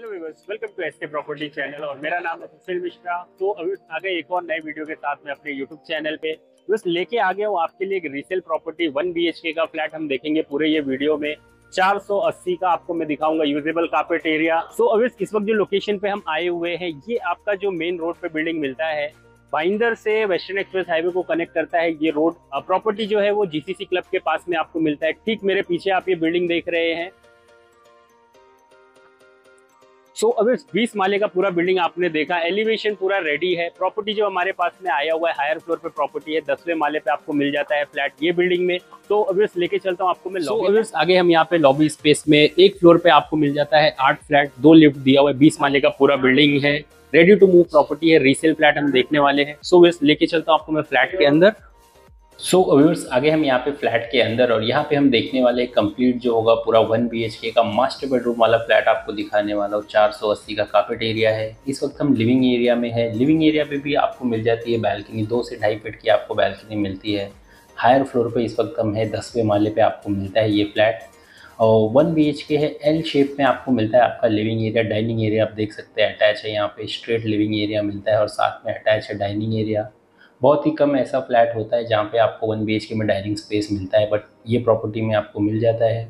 Two S K property channel और मेरा नाम है सुशील मिश्रा। तो अभी आ गए एक और नए वीडियो के साथ में अपने यूट्यूब चैनल पे। बस लेके आ गया हूँ, आपके लिए एक रीसेल प्रॉपर्टी वन बी का फ्लैट हम देखेंगे पूरे ये वीडियो में। 480 का आपको मैं दिखाऊँगा यूजेबल कार्पेट एरिया सो अभी इस वक्त जो लोकेशन पे हम आए हुए हैं, ये आपका जो मेन रोड पे बिल्डिंग मिलता है बाइंदर से वेस्टर्न एक्सप्रेस हाईवे को कनेक्ट करता है ये रोड प्रॉपर्टी जो है वो जीसीसी क्लब के पास में आपको मिलता है। ठीक मेरे पीछे आप ये बिल्डिंग देख रहे हैं। सो so, अभी 20 माले का पूरा बिल्डिंग आपने देखा एलिवेशन पूरा रेडी है। प्रॉपर्टी जो हमारे पास में आया हुआ है हायर फ्लोर पे प्रॉपर्टी है दसवें माले पे आपको मिल जाता है फ्लैट ये बिल्डिंग में। तो अभी लेके चलता हूँ आपको मैं लॉबी so, आगे हम यहाँ पे लॉबी स्पेस में एक फ्लोर पे आपको मिल जाता है आठ फ्लैट दो लिफ्ट दिया हुआ है बीस माले का पूरा बिल्डिंग है। रेडी टू मूव प्रॉपर्टी है रीसेल फ्लैट हम देखने वाले हैं। सो so, लेके चलता हूँ आपको मैं फ्लैट के अंदर। सो so, व्यूअर्स आगे हम यहाँ पे फ्लैट के अंदर और यहाँ पे हम देखने वाले कंप्लीट जो होगा पूरा वन बी का मास्टर बेडरूम वाला फ्लैट आपको दिखाने वाला सौ अस्सी का कार्पेट एरिया है। इस वक्त हम लिविंग एरिया में है। लिविंग एरिया पे भी आपको मिल जाती है बैल्कनी दो से ढाई फीट की आपको बैल्कनी मिलती है। हायर फ्लोर पर इस वक्त हम है। दसवें माले पर आपको मिलता है ये फ्लैट और वन बी एच के है। एल शेप में आपको मिलता है आपका लिविंग एरिया डाइनिंग एरिया आप देख सकते हैं अटैच है यहाँ पे। स्ट्रेट लिविंग एरिया मिलता है और साथ में अटैच है डाइनिंग एरिया बहुत ही कम ऐसा फ्लैट होता है जहाँ पे आपको वन बी में डाइनिंग स्पेस मिलता है बट ये प्रॉपर्टी में आपको मिल जाता है।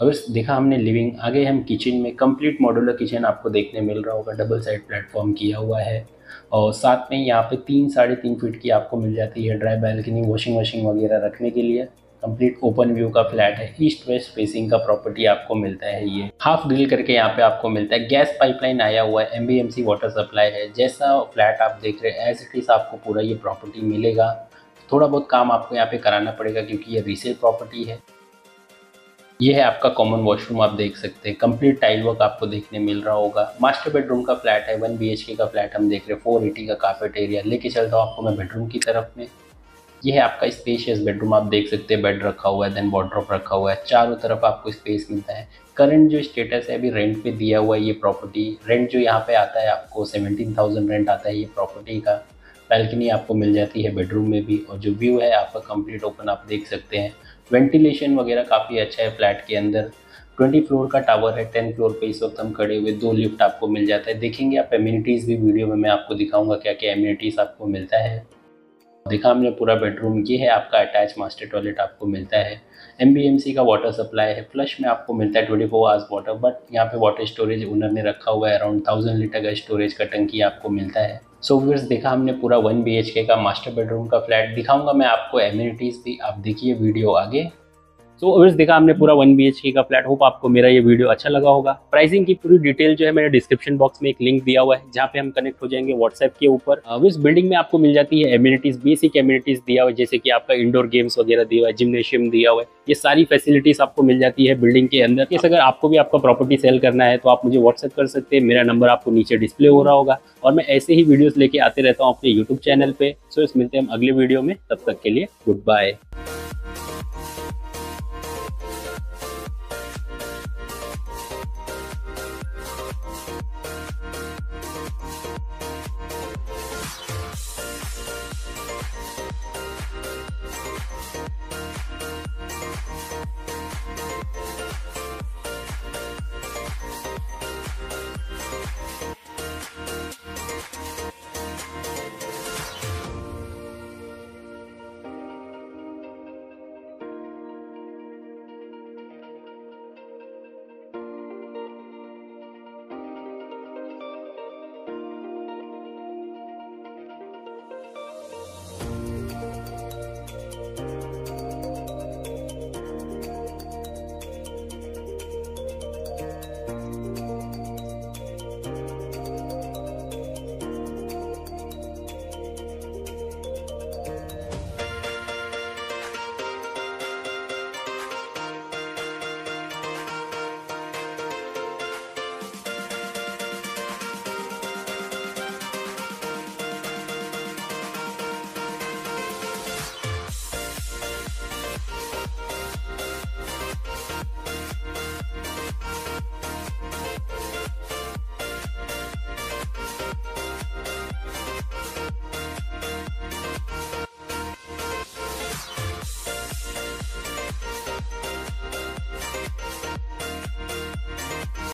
अगर देखा हमने लिविंग आगे हम किचन में कंप्लीट मॉडुलर किचन आपको देखने मिल रहा होगा डबल साइड प्लेटफॉर्म किया हुआ है। और साथ में यहाँ पे तीन साढ़े तीन फीट की आपको मिल जाती है ड्राई बैल्कनी वॉशिंग मशीन वगैरह रखने के लिए। कंप्लीट ओपन व्यू का फ्लैट है। ईस्ट वेस्ट फेसिंग का प्रॉपर्टी आपको मिलता है ये। हाफ़ ड्रिल करके यहाँ पे आपको मिलता है। गैस पाइपलाइन आया हुआ है। एमबीएमसी वाटर सप्लाई है। जैसा फ्लैट आप देख रहे हैं एज इट इज़ आपको पूरा ये प्रॉपर्टी मिलेगा। थोड़ा बहुत काम आपको यहाँ पे कराना पड़ेगा क्योंकि ये रीसेल प्रॉपर्टी है। ये है आपका कॉमन वॉशरूम आप देख सकते हैं। कंप्लीट टाइल वर्क आपको देखने मिल रहा होगा। मास्टर बेडरूम का फ्लैट है। वन बी का फ्लैट हम देख रहे हैं। फोर का कार्पेट एरिया लेके चलता हूँ आपको मैं बेडरूम की तरफ़ में। ये है आपका स्पेशियस बेडरूम आप देख सकते हैं बेड रखा हुआ है देन वॉड्रॉप रखा हुआ है। चारों तरफ़ आपको स्पेस मिलता है। करंट जो स्टेटस है, अभी रेंट पे दिया हुआ है ये प्रॉपर्टी रेंट जो यहाँ पे आता है, आपको सेवेंटीन थाउज़ेंड रेंट आता है ये प्रॉपर्टी का। बैल्कनी आपको मिल जाती है बेडरूम में भी। और जो व्यू है, आपका कंप्लीट ओपन आप देख सकते हैं। वेंटिलेशन वगैरह काफ़ी अच्छा है फ्लैट के अंदर। ट्वेंटी फ्लोर का टावर है टेन फ्लोर पे इस वक्त हम खड़े हुए, दो लिफ्ट आपको मिल जाता है। देखेंगे आप एम्यूनिटीज़ भी वीडियो में मैं आपको दिखाऊँगा क्या क्या एम्यूनिटीज़ आपको मिलता है। देखा हमने पूरा बेडरूम ये है आपका अटैच मास्टर टॉयलेट आपको मिलता है। एमबीएमसी का वाटर सप्लाई है फ्लश में आपको मिलता है twenty four hours water but यहाँ पे वाटर स्टोरेज ओनर ने रखा हुआ है अराउंड थाउज़ेंड लीटर का स्टोरेज का टंकी आपको मिलता है। सो so, देखा हमने पूरा वन बी का मास्टर बेडरूम का फ्लैट दिखाऊँगा मैं आपको एम्यूनिटीज़ भी आप देखिए वीडियो आगे। सो so, देखा हमने पूरा वन बी का फ्लैट होप आपको मेरा ये वीडियो अच्छा लगा होगा। प्राइसिंग की पूरी डिटेल जो है मैंने डिस्क्रिप्शन बॉक्स में एक लिंक दिया हुआ है जहाँ पे हम कनेक्ट हो जाएँगे व्हाट्सएप के ऊपर। इस बिल्डिंग में आपको मिल जाती है एम्यूनिटीज बेसिक एम्यूनिटीज दिया हुआ है जैसे कि आपका इंडोर गेम्स वगैरह दिया हुआ है जिमनेशियम दिया हुआ है। ये सारी फैसिलिटीज़ आपको मिल जाती है बिल्डिंग के अंदर। इस अगर आपको भी आपका प्रॉपर्टी सेल करना है तो आप मुझे व्हाट्सएप कर सकते हैं। मेरा नंबर आपको नीचे डिस्प्ले हो रहा होगा। और मैं ऐसे ही वीडियोस लेके आते रहता हूँ अपने यूट्यूब चैनल पे। सो इस मिलते हैं हम अगले वीडियो में। तब तक के लिए गुड बाय